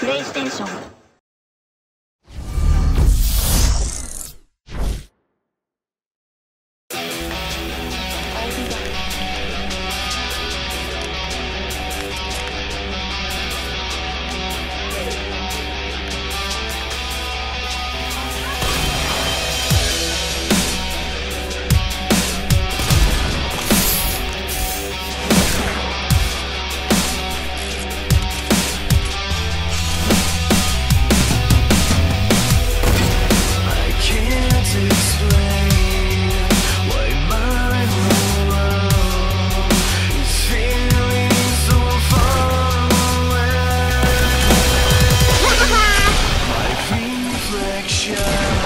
プレイステーション uh...